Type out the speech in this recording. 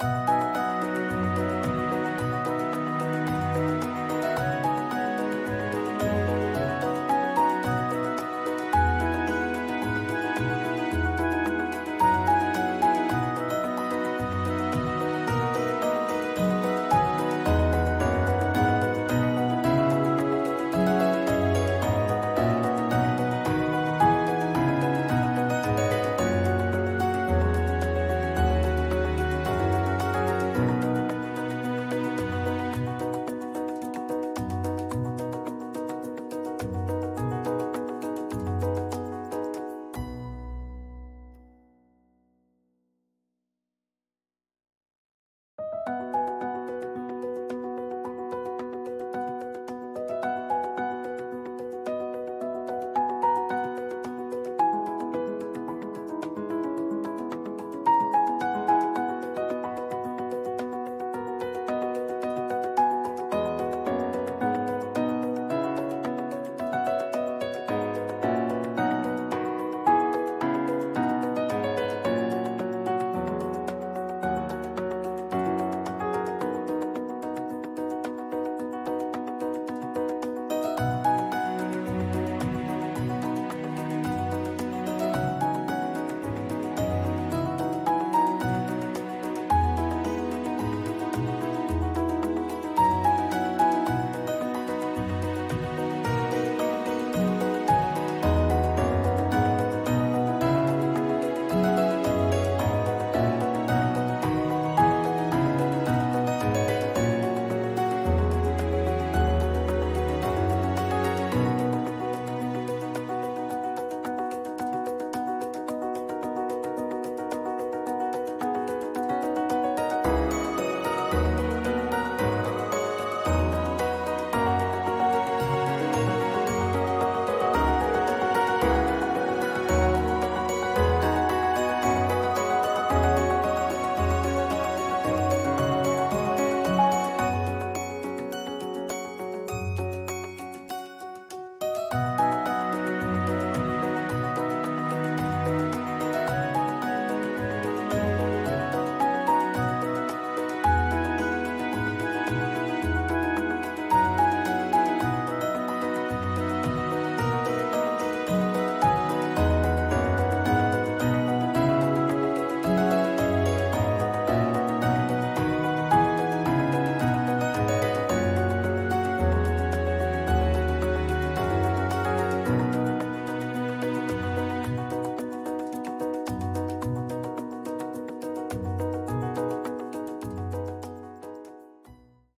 あ!